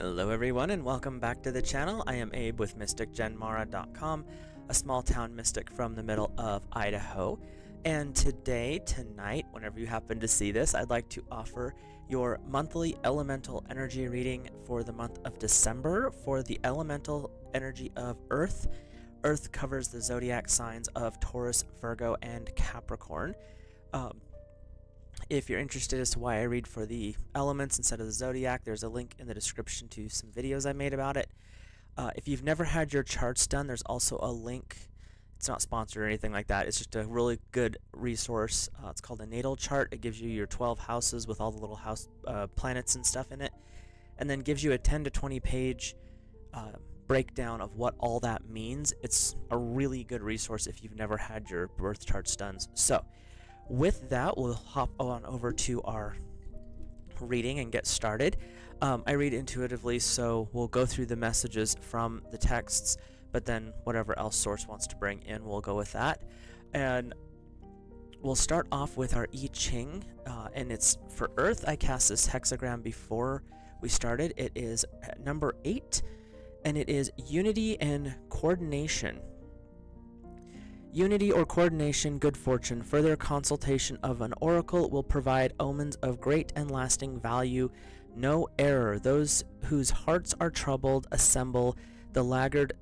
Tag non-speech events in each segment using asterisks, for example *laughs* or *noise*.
Hello everyone and welcome back to the channel. I am Abe with MysticGenMara.com, a small town mystic from the middle of Idaho. And today, tonight, whenever you happen to see this, I'd like to offer your monthly elemental energy reading for the month of December for the elemental energy of Earth. Earth covers the zodiac signs of Taurus, Virgo, and Capricorn. Um, if you're interested as to why I read for the elements instead of the zodiac, there's a link in the description to some videos I made about it. Uh, if you've never had your charts done, there's also a link. It's not sponsored or anything like that. It's just a really good resource. Uh, it's called a natal chart. It gives you your 12 houses with all the little house uh, planets and stuff in it, and then gives you a 10 to 20 page uh, breakdown of what all that means. It's a really good resource if you've never had your birth charts done. So with that, we'll hop on over to our reading and get started. Um, I read intuitively, so we'll go through the messages from the texts, but then whatever else Source wants to bring in, we'll go with that. And we'll start off with our I Ching, uh, and it's for Earth. I cast this hexagram before we started. It is number eight, and it is unity and coordination. Unity or coordination, good fortune. Further consultation of an oracle will provide omens of great and lasting value. No error. Those whose hearts are troubled assemble. The laggard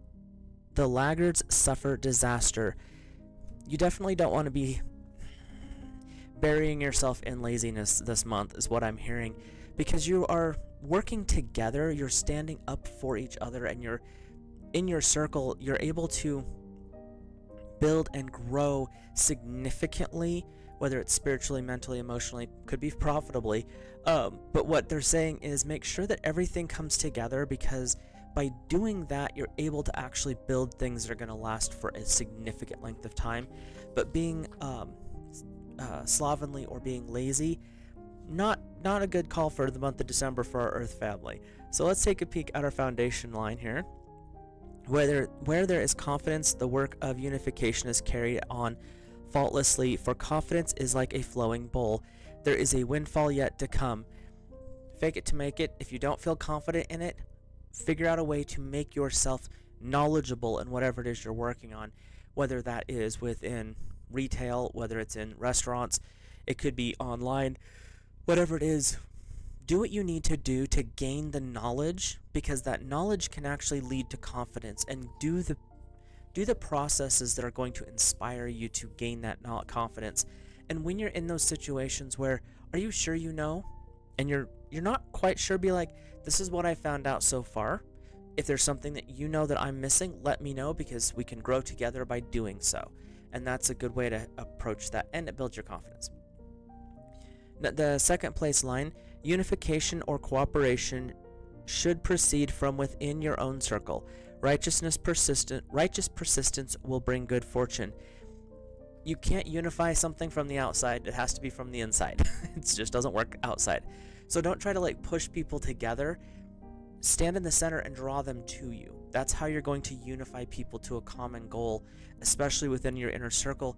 the laggards suffer disaster. You definitely don't want to be burying yourself in laziness this month is what I'm hearing because you are working together, you're standing up for each other and you're in your circle, you're able to build and grow significantly, whether it's spiritually, mentally, emotionally, could be profitably. Um, but what they're saying is make sure that everything comes together because by doing that, you're able to actually build things that are going to last for a significant length of time. But being um, uh, slovenly or being lazy, not not a good call for the month of December for our Earth family. So let's take a peek at our foundation line here. Where there, where there is confidence, the work of unification is carried on faultlessly, for confidence is like a flowing bowl. There is a windfall yet to come. Fake it to make it. If you don't feel confident in it, figure out a way to make yourself knowledgeable in whatever it is you're working on, whether that is within retail, whether it's in restaurants, it could be online, whatever it is, do what you need to do to gain the knowledge because that knowledge can actually lead to confidence and do the do the processes that are going to inspire you to gain that confidence. And when you're in those situations where are you sure you know? And you're you're not quite sure be like this is what i found out so far. If there's something that you know that i'm missing let me know because we can grow together by doing so. And that's a good way to approach that and it builds your confidence. The second place line Unification or cooperation should proceed from within your own circle. Righteousness persistent righteous persistence will bring good fortune. You can't unify something from the outside. It has to be from the inside. *laughs* it just doesn't work outside. So don't try to like push people together. Stand in the center and draw them to you. That's how you're going to unify people to a common goal, especially within your inner circle.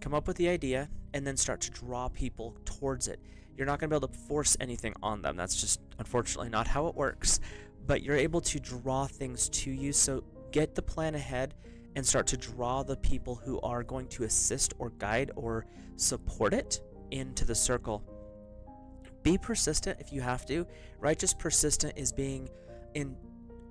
Come up with the idea and then start to draw people towards it. You're not going to be able to force anything on them. That's just unfortunately not how it works. But you're able to draw things to you. So get the plan ahead and start to draw the people who are going to assist or guide or support it into the circle. Be persistent if you have to. Righteous persistent is being in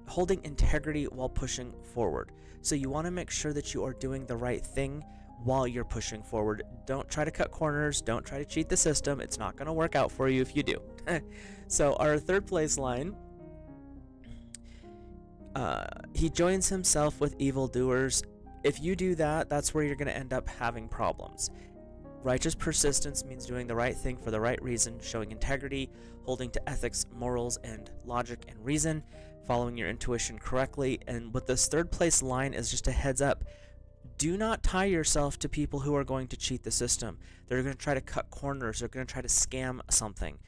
holding integrity while pushing forward. So you want to make sure that you are doing the right thing while you're pushing forward. Don't try to cut corners. Don't try to cheat the system. It's not going to work out for you if you do. *laughs* so, our third place line uh, he joins himself with evildoers. If you do that, that's where you're going to end up having problems. Righteous persistence means doing the right thing for the right reason, showing integrity, holding to ethics, morals, and logic and reason, following your intuition correctly. And with this third place line is just a heads up do not tie yourself to people who are going to cheat the system. They're going to try to cut corners. They're going to try to scam something.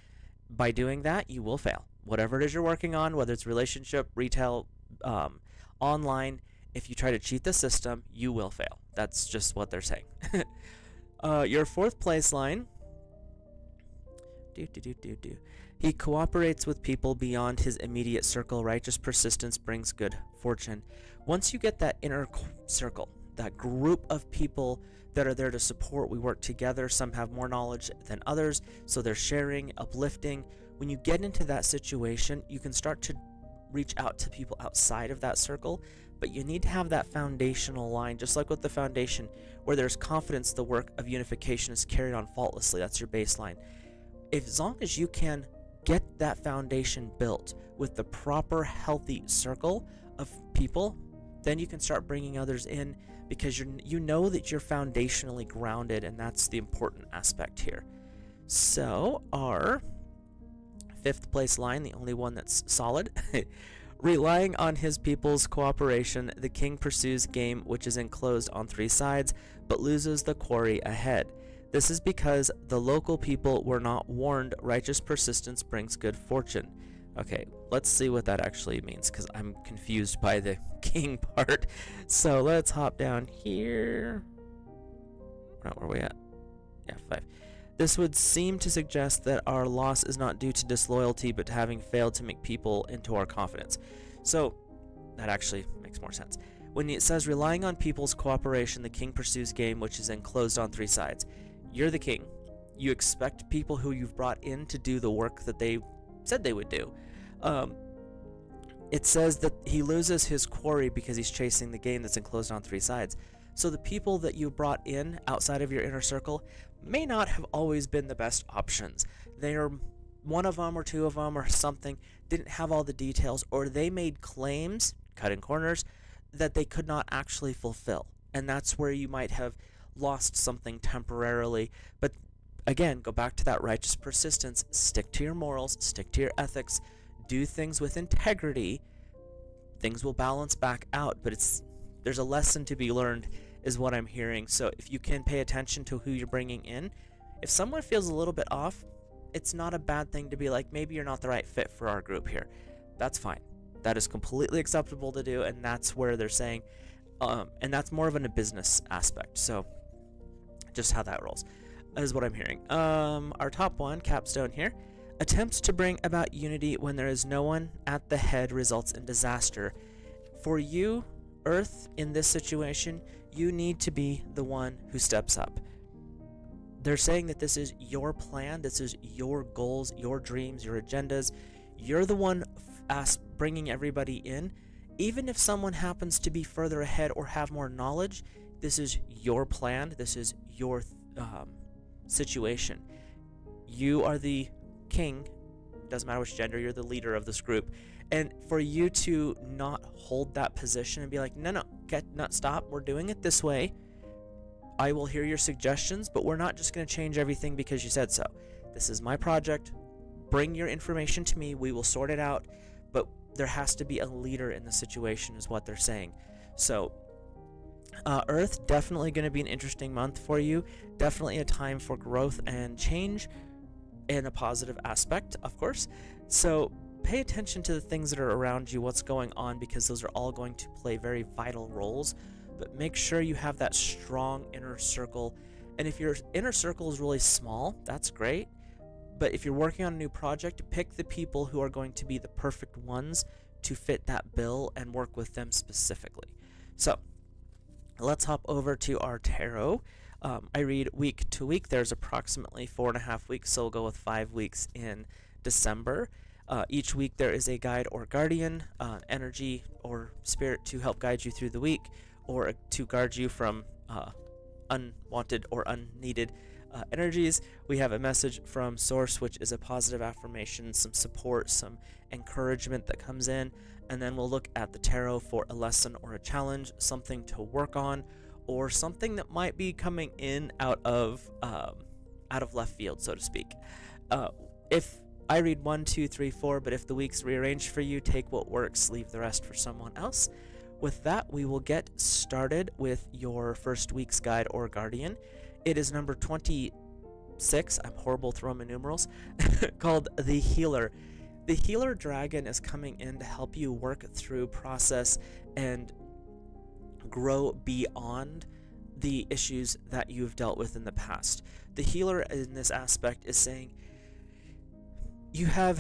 By doing that, you will fail. Whatever it is you're working on, whether it's relationship, retail, um, online, if you try to cheat the system, you will fail. That's just what they're saying. *laughs* uh, your fourth place line do, do, do, do, do. He cooperates with people beyond his immediate circle. Righteous persistence brings good fortune. Once you get that inner circle, that group of people that are there to support, we work together. Some have more knowledge than others, so they're sharing, uplifting. When you get into that situation, you can start to reach out to people outside of that circle, but you need to have that foundational line, just like with the foundation, where there's confidence the work of unification is carried on faultlessly. That's your baseline. If, as long as you can get that foundation built with the proper healthy circle of people, then you can start bringing others in because you you know that you're foundationally grounded and that's the important aspect here. So, our fifth place line, the only one that's solid, *laughs* relying on his people's cooperation, the king pursues game which is enclosed on three sides but loses the quarry ahead. This is because the local people were not warned righteous persistence brings good fortune. Okay, let's see what that actually means because I'm confused by the *laughs* king part. So let's hop down here. Right, where are we at? Yeah, five. This would seem to suggest that our loss is not due to disloyalty but to having failed to make people into our confidence. So that actually makes more sense. When it says relying on people's cooperation, the king pursues game which is enclosed on three sides. You're the king. You expect people who you've brought in to do the work that they said they would do. Um, it says that he loses his quarry because he's chasing the game that's enclosed on three sides. So the people that you brought in outside of your inner circle may not have always been the best options. They are one of them or two of them or something didn't have all the details or they made claims, cutting corners, that they could not actually fulfill. And that's where you might have lost something temporarily. But again, go back to that righteous persistence. Stick to your morals, stick to your ethics, do things with integrity. Things will balance back out, but it's there's a lesson to be learned is what I'm hearing. So if you can pay attention to who you're bringing in, if someone feels a little bit off, it's not a bad thing to be like maybe you're not the right fit for our group here. That's fine. That is completely acceptable to do and that's where they're saying um, and that's more of in a business aspect. So just how that rolls is what I'm hearing. Um, our top one, capstone here. Attempts to bring about unity when there is no one at the head results in disaster. For you, Earth, in this situation, you need to be the one who steps up. They're saying that this is your plan, this is your goals, your dreams, your agendas. You're the one f- bringing everybody in. Even if someone happens to be further ahead or have more knowledge, this is your plan, this is your um, situation. You are the king, doesn't matter which gender, you're the leader of this group. And for you to not hold that position and be like, no, no, get not stop, we're doing it this way. I will hear your suggestions, but we're not just going to change everything because you said so. This is my project. Bring your information to me. We will sort it out. But there has to be a leader in the situation, is what they're saying. So uh, Earth, definitely going to be an interesting month for you. Definitely a time for growth and change in a positive aspect, of course. So pay attention to the things that are around you, what's going on, because those are all going to play very vital roles. But make sure you have that strong inner circle. And if your inner circle is really small, that's great. But if you're working on a new project, pick the people who are going to be the perfect ones to fit that bill and work with them specifically. So, let's hop over to our tarot. Um, I read week to week. There's approximately four and a half weeks, so we'll go with five weeks in December. Uh, each week there is a guide or guardian, uh, energy or spirit to help guide you through the week or to guard you from uh, unwanted or unneeded uh, energies. We have a message from Source, which is a positive affirmation, some support, some encouragement that comes in and then we'll look at the tarot for a lesson or a challenge, something to work on, or something that might be coming in out of um, out of left field, so to speak. Uh, if I read one, two, three, four, but if the week's rearranged for you, take what works, leave the rest for someone else. With that, we will get started with your first week's guide or guardian. It is number 26. I'm horrible with Roman numerals, *laughs* called The Healer. The healer dragon is coming in to help you work through, process, and grow beyond the issues that you've dealt with in the past. The healer in this aspect is saying, you have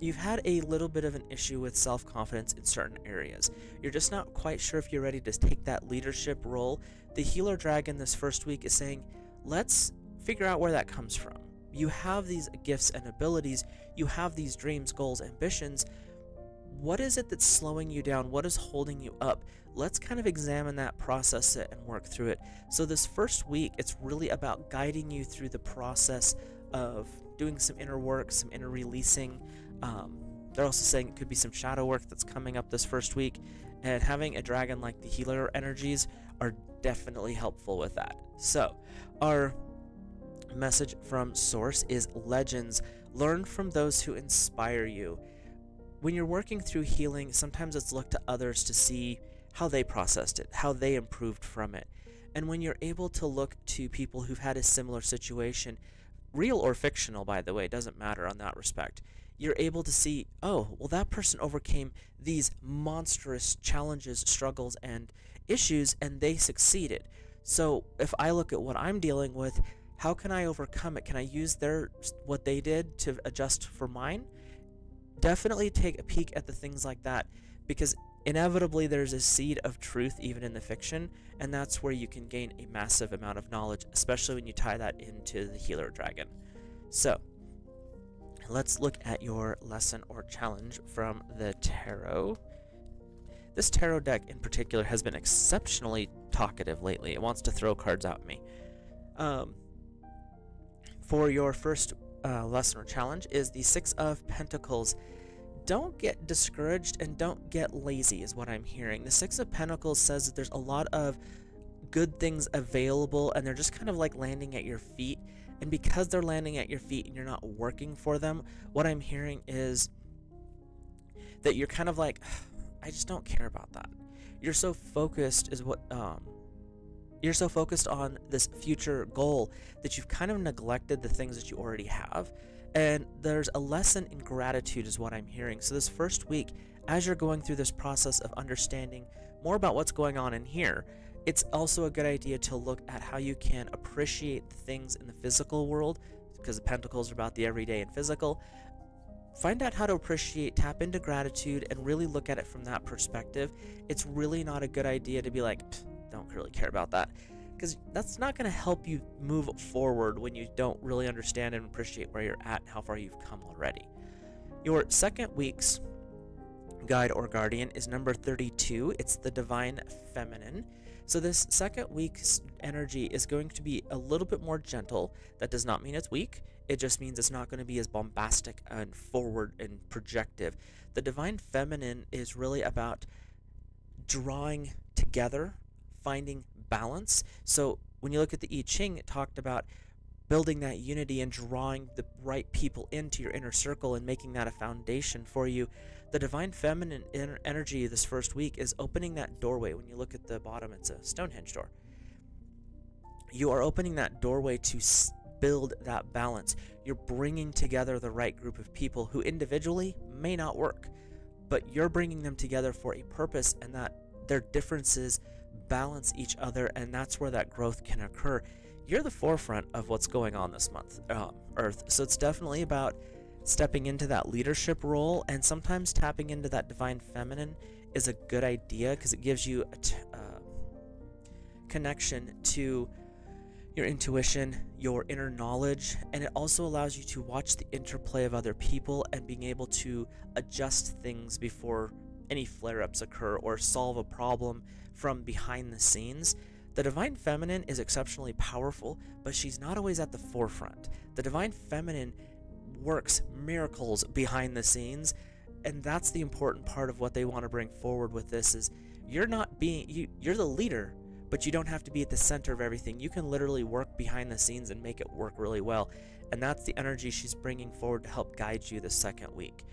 you've had a little bit of an issue with self-confidence in certain areas. You're just not quite sure if you're ready to take that leadership role. The healer dragon this first week is saying, "Let's figure out where that comes from." You have these gifts and abilities, you have these dreams, goals, ambitions. What is it that's slowing you down? What is holding you up? Let's kind of examine that, process it, and work through it. So, this first week, it's really about guiding you through the process of doing some inner work, some inner releasing. Um, they're also saying it could be some shadow work that's coming up this first week, and having a dragon like the healer energies are definitely helpful with that. So, our message from Source is Legends. Learn from those who inspire you. When you're working through healing, sometimes it's look to others to see how they processed it, how they improved from it. And when you're able to look to people who've had a similar situation, real or fictional, by the way, doesn't matter on that respect, you're able to see, oh, well, that person overcame these monstrous challenges, struggles, and issues, and they succeeded. So if I look at what I'm dealing with, how can I overcome it? Can I use their what they did to adjust for mine? Definitely take a peek at the things like that because inevitably there's a seed of truth even in the fiction, and that's where you can gain a massive amount of knowledge, especially when you tie that into the healer dragon. So, let's look at your lesson or challenge from the tarot. This tarot deck in particular has been exceptionally talkative lately. It wants to throw cards at me. Um, for your first uh, lesson or challenge is the Six of Pentacles. Don't get discouraged and don't get lazy, is what I'm hearing. The Six of Pentacles says that there's a lot of good things available and they're just kind of like landing at your feet. And because they're landing at your feet and you're not working for them, what I'm hearing is that you're kind of like, *sighs* I just don't care about that. You're so focused, is what um, you're so focused on this future goal that you've kind of neglected the things that you already have. And there's a lesson in gratitude, is what I'm hearing. So, this first week, as you're going through this process of understanding more about what's going on in here, it's also a good idea to look at how you can appreciate things in the physical world, because the pentacles are about the everyday and physical. Find out how to appreciate, tap into gratitude, and really look at it from that perspective. It's really not a good idea to be like, don't really care about that because that's not going to help you move forward when you don't really understand and appreciate where you're at and how far you've come already. Your second week's guide or guardian is number 32. It's the divine feminine. So, this second week's energy is going to be a little bit more gentle. That does not mean it's weak, it just means it's not going to be as bombastic and forward and projective. The divine feminine is really about drawing together finding balance. So when you look at the I Ching, it talked about building that unity and drawing the right people into your inner circle and making that a foundation for you. The divine feminine energy this first week is opening that doorway. When you look at the bottom, it's a Stonehenge door. You are opening that doorway to build that balance. You're bringing together the right group of people who individually may not work, but you're bringing them together for a purpose and that their differences balance each other, and that's where that growth can occur. You're the forefront of what's going on this month, uh, Earth. So it's definitely about stepping into that leadership role, and sometimes tapping into that divine feminine is a good idea because it gives you a t- uh, connection to your intuition, your inner knowledge, and it also allows you to watch the interplay of other people and being able to adjust things before any flare ups occur or solve a problem from behind the scenes. The Divine Feminine is exceptionally powerful, but she's not always at the forefront. The Divine Feminine works miracles behind the scenes, and that's the important part of what they want to bring forward with this is you're not being you you're the leader, but you don't have to be at the center of everything. You can literally work behind the scenes and make it work really well. And that's the energy she's bringing forward to help guide you the second week.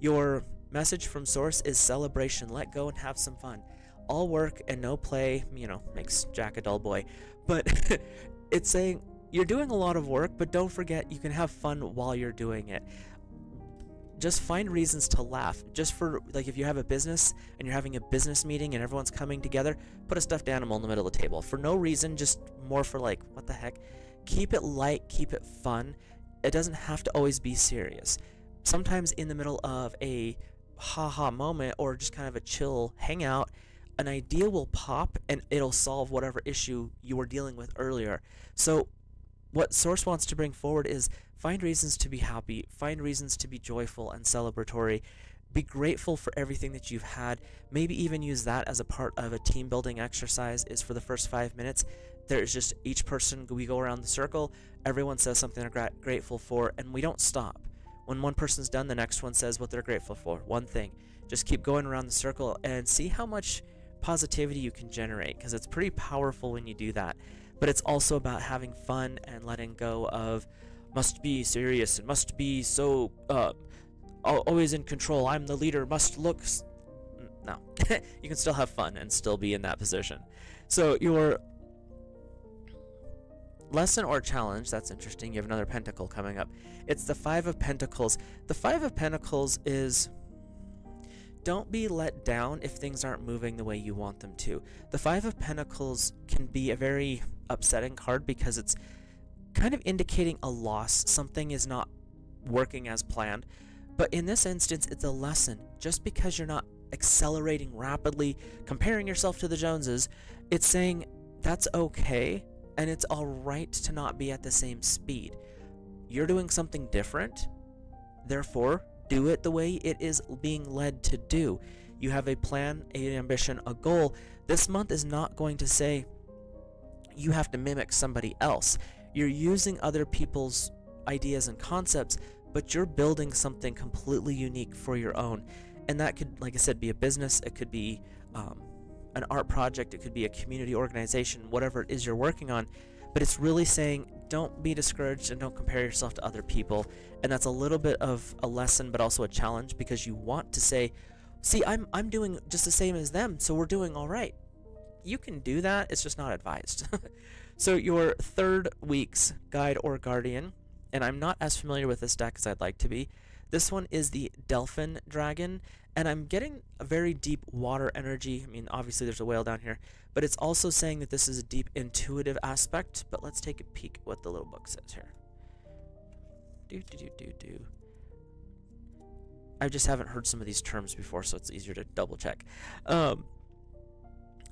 Your message from Source is celebration. Let go and have some fun all work and no play, you know, makes Jack a dull boy. But *laughs* it's saying you're doing a lot of work, but don't forget you can have fun while you're doing it. Just find reasons to laugh. Just for, like, if you have a business and you're having a business meeting and everyone's coming together, put a stuffed animal in the middle of the table. For no reason, just more for, like, what the heck. Keep it light, keep it fun. it doesn't have to always be serious. Sometimes in the middle of a haha moment or just kind of a chill hangout, an idea will pop and it'll solve whatever issue you were dealing with earlier. So, what Source wants to bring forward is find reasons to be happy, find reasons to be joyful and celebratory. Be grateful for everything that you've had. Maybe even use that as a part of a team building exercise. Is for the first five minutes, there's just each person, we go around the circle, everyone says something they're gra- grateful for, and we don't stop. When one person's done, the next one says what they're grateful for. One thing. Just keep going around the circle and see how much positivity you can generate because it's pretty powerful when you do that. But it's also about having fun and letting go of must be serious and must be so uh, always in control. I'm the leader, must look. No, *laughs* you can still have fun and still be in that position. So your lesson or challenge that's interesting you have another pentacle coming up it's the five of pentacles the five of pentacles is don't be let down if things aren't moving the way you want them to. The Five of Pentacles can be a very upsetting card because it's kind of indicating a loss. Something is not working as planned. But in this instance, it's a lesson. Just because you're not accelerating rapidly, comparing yourself to the Joneses, it's saying that's okay and it's alright to not be at the same speed. You're doing something different, therefore, do it the way it is being led to do. You have a plan, an ambition, a goal. This month is not going to say you have to mimic somebody else. You're using other people's ideas and concepts, but you're building something completely unique for your own. And that could, like I said, be a business, it could be um, an art project, it could be a community organization, whatever it is you're working on. But it's really saying don't be discouraged and don't compare yourself to other people. And that's a little bit of a lesson, but also a challenge because you want to say, see, I'm, I'm doing just the same as them, so we're doing all right. You can do that, it's just not advised. *laughs* so, your third week's guide or guardian, and I'm not as familiar with this deck as I'd like to be. This one is the Delphin Dragon, and I'm getting a very deep water energy. I mean, obviously there's a whale down here, but it's also saying that this is a deep intuitive aspect. But let's take a peek at what the little book says here. Do do do do do. I just haven't heard some of these terms before, so it's easier to double check. Um,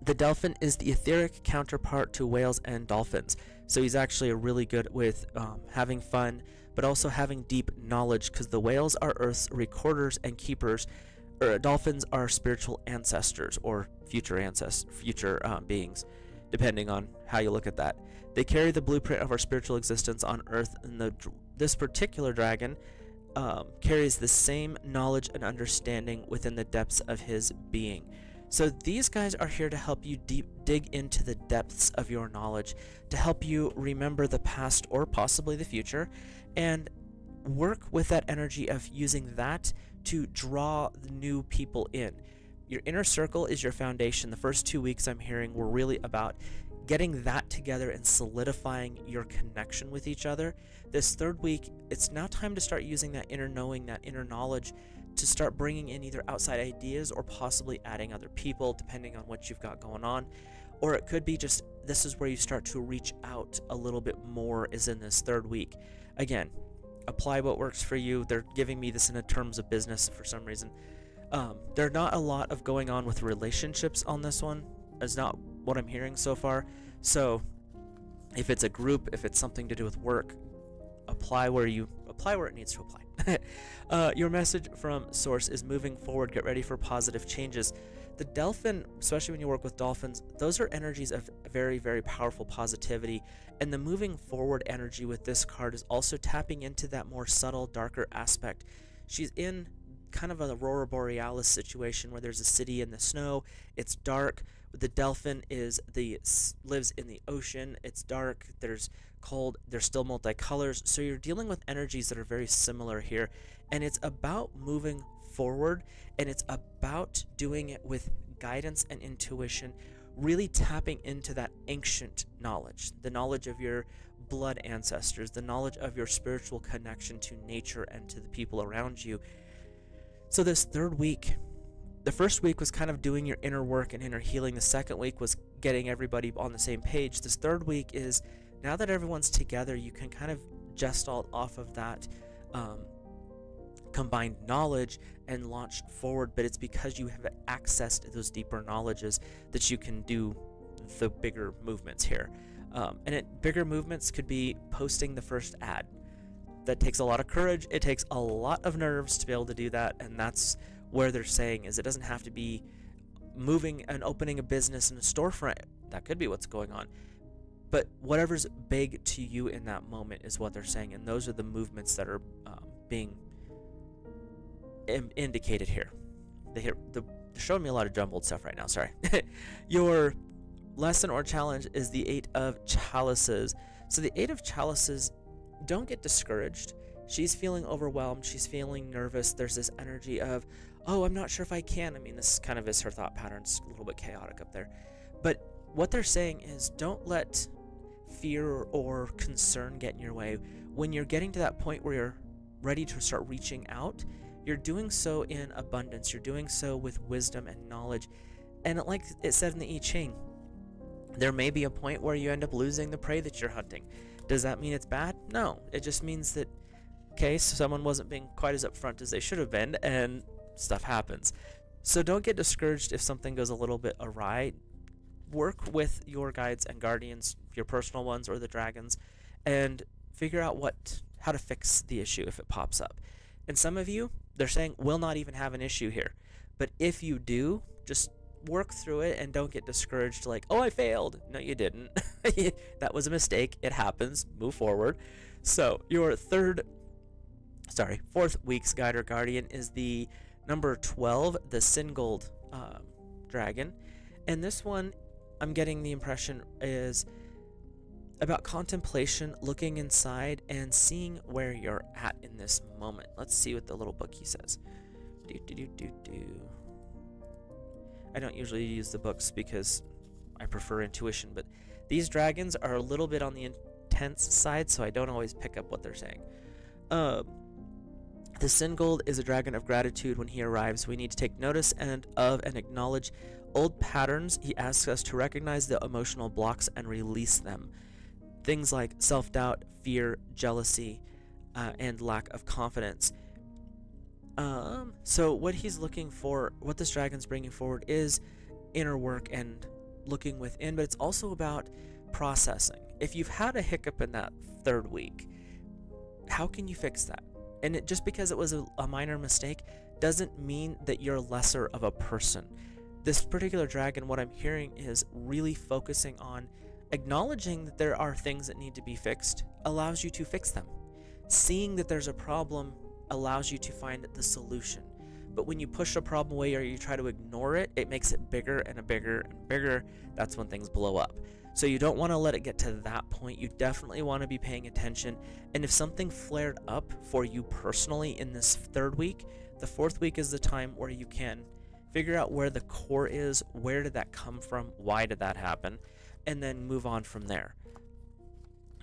the dolphin is the etheric counterpart to whales and dolphins, so he's actually really good with um, having fun, but also having deep knowledge because the whales are Earth's recorders and keepers, dolphins are spiritual ancestors or future ancestors, future uh, beings, depending on how you look at that. They carry the blueprint of our spiritual existence on Earth, and the, this particular dragon um, carries the same knowledge and understanding within the depths of his being. So these guys are here to help you deep dig into the depths of your knowledge, to help you remember the past or possibly the future, and work with that energy of using that to draw the new people in. Your inner circle is your foundation. The first two weeks I'm hearing were really about getting that together and solidifying your connection with each other. This third week, it's now time to start using that inner knowing, that inner knowledge to start bringing in either outside ideas or possibly adding other people, depending on what you've got going on. Or it could be just this is where you start to reach out a little bit more, is in this third week. Again, apply what works for you. They're giving me this in terms of business for some reason. Um, there's not a lot of going on with relationships on this one. Is not what I'm hearing so far. So, if it's a group, if it's something to do with work, apply where you apply where it needs to apply. *laughs* uh, your message from source is moving forward. Get ready for positive changes. The dolphin, especially when you work with dolphins, those are energies of very, very powerful positivity. And the moving forward energy with this card is also tapping into that more subtle, darker aspect. She's in kind of an aurora borealis situation where there's a city in the snow. It's dark. The dolphin is the lives in the ocean. It's dark. There's cold. There's still multicolors. So you're dealing with energies that are very similar here, and it's about moving forward and it's about doing it with guidance and intuition, really tapping into that ancient knowledge, the knowledge of your blood ancestors, the knowledge of your spiritual connection to nature and to the people around you. So, this third week, the first week was kind of doing your inner work and inner healing. The second week was getting everybody on the same page. This third week is now that everyone's together, you can kind of gestalt off of that um, combined knowledge and launch forward, but it's because you have accessed those deeper knowledges that you can do the bigger movements here. Um, and it bigger movements could be posting the first ad. That takes a lot of courage. It takes a lot of nerves to be able to do that, and that's where they're saying is it doesn't have to be moving and opening a business in a storefront. That could be what's going on. But whatever's big to you in that moment is what they're saying, and those are the movements that are um, being indicated here. They hear, the, they're showing me a lot of jumbled stuff right now. Sorry. *laughs* Your lesson or challenge is the Eight of Chalices. So the Eight of Chalices, don't get discouraged. She's feeling overwhelmed. She's feeling nervous. There's this energy of, oh, I'm not sure if I can. I mean, this kind of is her thought patterns, a little bit chaotic up there. But what they're saying is don't let fear or concern get in your way. When you're getting to that point where you're ready to start reaching out, you're doing so in abundance. You're doing so with wisdom and knowledge. And like it said in the I Ching, there may be a point where you end up losing the prey that you're hunting. Does that mean it's bad? No. It just means that, okay, someone wasn't being quite as upfront as they should have been, and stuff happens. So don't get discouraged if something goes a little bit awry. Work with your guides and guardians, your personal ones or the dragons, and figure out what how to fix the issue if it pops up. And some of you, they're saying we'll not even have an issue here. But if you do, just work through it and don't get discouraged like, "Oh, I failed." No, you didn't. *laughs* that was a mistake. It happens. Move forward. So, your third sorry, fourth week's guide or guardian is the number 12, the Singold uh, dragon. And this one, I'm getting the impression, is about contemplation, looking inside, and seeing where you're at in this moment. Let's see what the little bookie says. Do, do, do, do, do. I don't usually use the books because I prefer intuition, but these dragons are a little bit on the intense side, so I don't always pick up what they're saying. Uh, the Singold is a dragon of gratitude. When he arrives, we need to take notice and of and acknowledge old patterns. He asks us to recognize the emotional blocks and release them. Things like self doubt, fear, jealousy, uh, and lack of confidence. Um, so, what he's looking for, what this dragon's bringing forward, is inner work and looking within, but it's also about processing. If you've had a hiccup in that third week, how can you fix that? And it, just because it was a, a minor mistake doesn't mean that you're lesser of a person. This particular dragon, what I'm hearing is really focusing on acknowledging that there are things that need to be fixed allows you to fix them. Seeing that there's a problem allows you to find the solution. But when you push a problem away or you try to ignore it, it makes it bigger and bigger and bigger. That's when things blow up. So you don't want to let it get to that point. You definitely want to be paying attention. And if something flared up for you personally in this third week, the fourth week is the time where you can figure out where the core is, where did that come from, why did that happen, and then move on from there.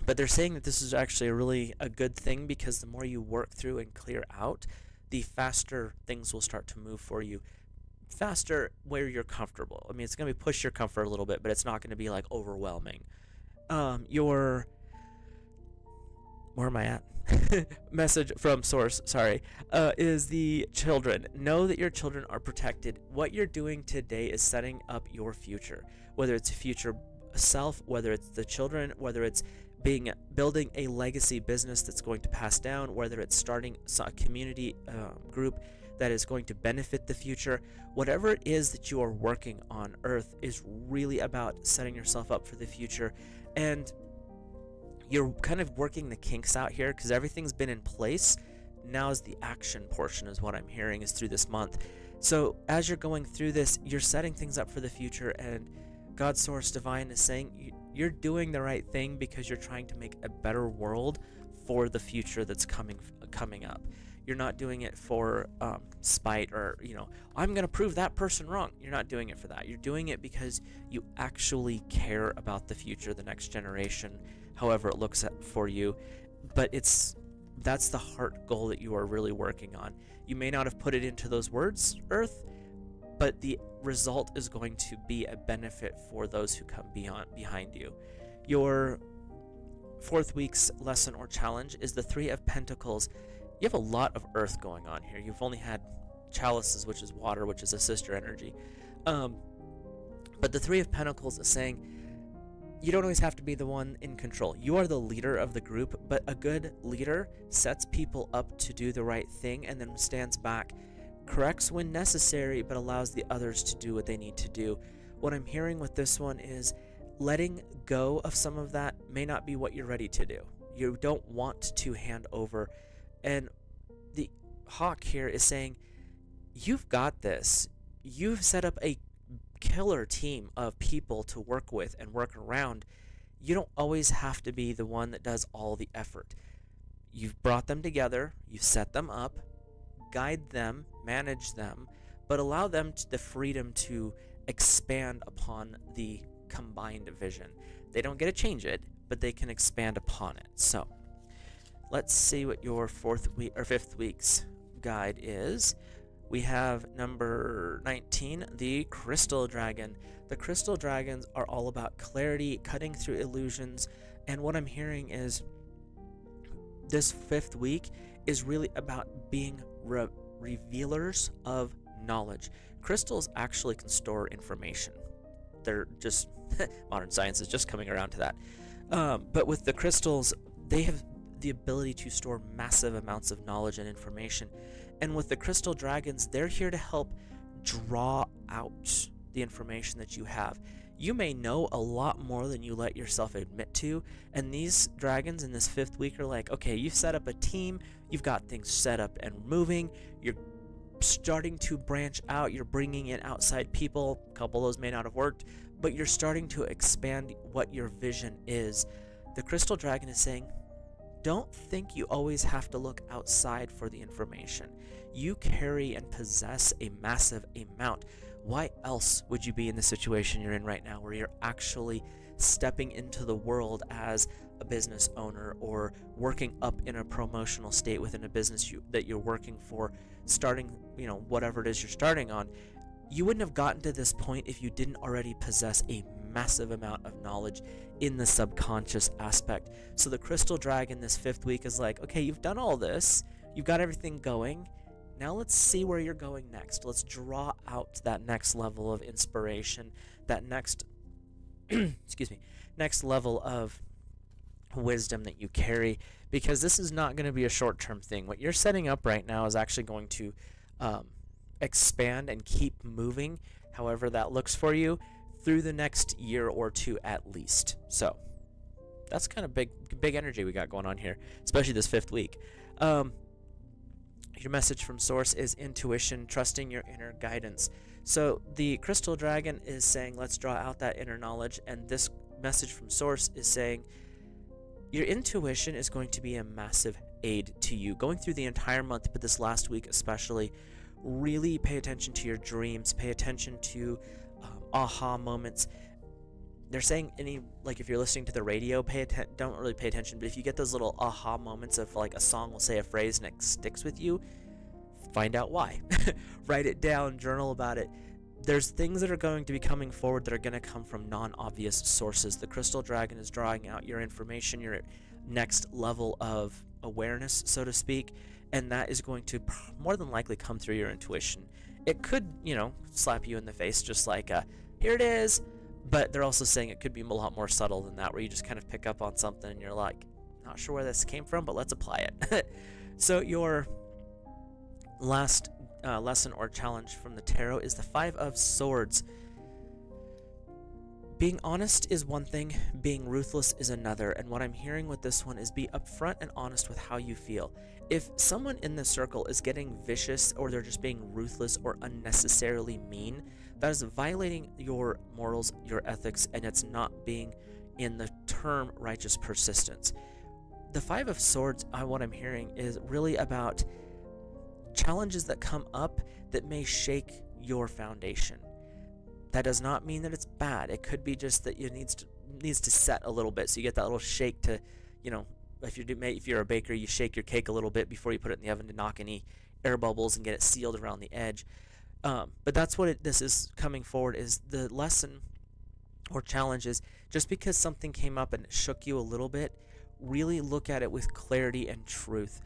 But they're saying that this is actually a really a good thing because the more you work through and clear out, the faster things will start to move for you. Faster where you're comfortable. I mean, it's going to push your comfort a little bit, but it's not going to be like overwhelming. Um, your where am I at? *laughs* Message from source, sorry, uh, is the children. Know that your children are protected. What you're doing today is setting up your future, whether it's a future self, whether it's the children, whether it's being building a legacy business that's going to pass down, whether it's starting a community uh, group that is going to benefit the future, whatever it is that you are working on Earth is really about setting yourself up for the future. And you're kind of working the kinks out here because everything's been in place. Now is the action portion, is what I'm hearing, is through this month. So as you're going through this, you're setting things up for the future, and God's Source Divine is saying you're doing the right thing because you're trying to make a better world for the future that's coming coming up. You're not doing it for um, spite or you know I'm gonna prove that person wrong. You're not doing it for that. You're doing it because you actually care about the future, the next generation, however it looks for you. But it's that's the heart goal that you are really working on. You may not have put it into those words, Earth, but the result is going to be a benefit for those who come beyond behind you. Your fourth week's lesson or challenge is the Three of Pentacles. You have a lot of earth going on here. You've only had chalices, which is water, which is a sister energy. Um, but the Three of Pentacles is saying you don't always have to be the one in control. You are the leader of the group, but a good leader sets people up to do the right thing and then stands back, corrects when necessary, but allows the others to do what they need to do. What I'm hearing with this one is letting go of some of that may not be what you're ready to do. You don't want to hand over. And the hawk here is saying, You've got this. You've set up a killer team of people to work with and work around, you don't always have to be the one that does all the effort. You've brought them together, you've set them up, guide them, manage them, but allow them the freedom to expand upon the combined vision. They don't get to change it, but they can expand upon it. So, let's see what your fourth week or fifth week's guide is we have number 19, the Crystal Dragon. The Crystal Dragons are all about clarity, cutting through illusions, and what I'm hearing is this fifth week is really about being re- revealers of knowledge. Crystals actually can store information. They're just *laughs* modern science is just coming around to that. Um, but with the crystals, they have the ability to store massive amounts of knowledge and information. And with the crystal dragons, they're here to help draw out the information that you have. You may know a lot more than you let yourself admit to, and these dragons in this fifth week are like, okay, you've set up a team, you've got things set up and moving, you're starting to branch out, you're bringing in outside people. A couple of those may not have worked, but you're starting to expand what your vision is. The crystal dragon is saying, don't think you always have to look outside for the information. You carry and possess a massive amount. Why else would you be in the situation you're in right now where you're actually stepping into the world as a business owner or working up in a promotional state within a business you, that you're working for, starting, you know, whatever it is you're starting on? You wouldn't have gotten to this point if you didn't already possess a massive amount of knowledge in the subconscious aspect. So the crystal dragon this fifth week is like, okay, you've done all this, you've got everything going. Now let's see where you're going next. Let's draw out that next level of inspiration, that next *clears throat* excuse me, next level of wisdom that you carry because this is not going to be a short-term thing. What you're setting up right now is actually going to um, expand and keep moving however that looks for you through the next year or two at least. So that's kind of big, big energy we got going on here, especially this fifth week. Um, your message from Source is intuition, trusting your inner guidance. So the Crystal Dragon is saying, let's draw out that inner knowledge, and this message from Source is saying, your intuition is going to be a massive aid to you going through the entire month, but this last week especially. Really pay attention to your dreams, pay attention to um, aha moments. They're saying any like if you're listening to the radio, pay atten- don't really pay attention, but if you get those little aha moments of like a song will say a phrase and it sticks with you, find out why. *laughs* Write it down, journal about it. There's things that are going to be coming forward that are going to come from non-obvious sources. The crystal dragon is drawing out your information, your next level of awareness, so to speak, and that is going to more than likely come through your intuition. It could, you know, slap you in the face just like a, here it is. But they're also saying it could be a lot more subtle than that, where you just kind of pick up on something and you're like, not sure where this came from, but let's apply it. *laughs* so your last uh, lesson or challenge from the tarot is the Five of Swords. Being honest is one thing, being ruthless is another, and what I'm hearing with this one is be upfront and honest with how you feel. If someone in the circle is getting vicious or they're just being ruthless or unnecessarily mean, that is violating your morals, your ethics, and it's not being in the term righteous persistence. The Five of Swords, uh, what I'm hearing, is really about challenges that come up that may shake your foundation. That does not mean that it's bad. It could be just that it needs to needs to set a little bit, so you get that little shake to, you know, if you're if you're a baker, you shake your cake a little bit before you put it in the oven to knock any air bubbles and get it sealed around the edge. Um, but that's what it, this is coming forward is the lesson or challenge is just because something came up and it shook you a little bit, really look at it with clarity and truth.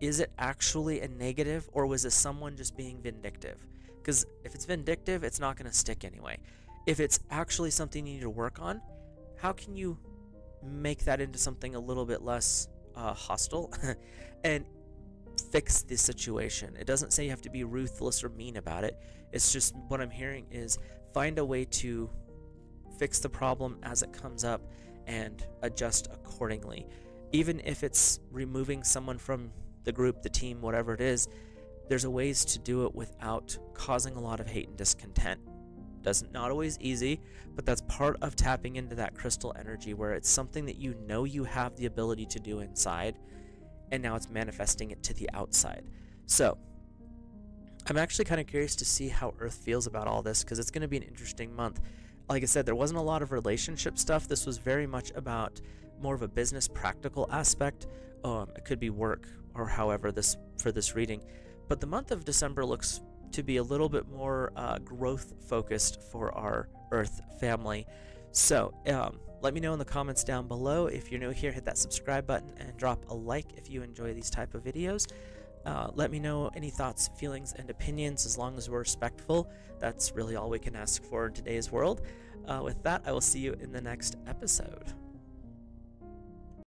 Is it actually a negative, or was it someone just being vindictive? Because if it's vindictive, it's not going to stick anyway. If it's actually something you need to work on, how can you make that into something a little bit less uh, hostile *laughs* and fix the situation? It doesn't say you have to be ruthless or mean about it. It's just what I'm hearing is find a way to fix the problem as it comes up and adjust accordingly. Even if it's removing someone from the group, the team, whatever it is, there's a ways to do it without causing a lot of hate and discontent. Doesn't not always easy, but that's part of tapping into that crystal energy where it's something that you know you have the ability to do inside, and now it's manifesting it to the outside. So, I'm actually kind of curious to see how Earth feels about all this because it's going to be an interesting month. Like I said, there wasn't a lot of relationship stuff. This was very much about more of a business practical aspect. Um, it could be work or however this for this reading. But the month of December looks to be a little bit more uh, growth focused for our Earth family. So, um, let me know in the comments down below. If you're new here, hit that subscribe button and drop a like if you enjoy these type of videos. Uh, let me know any thoughts, feelings, and opinions as long as we're respectful. That's really all we can ask for in today's world. Uh, with that, I will see you in the next episode.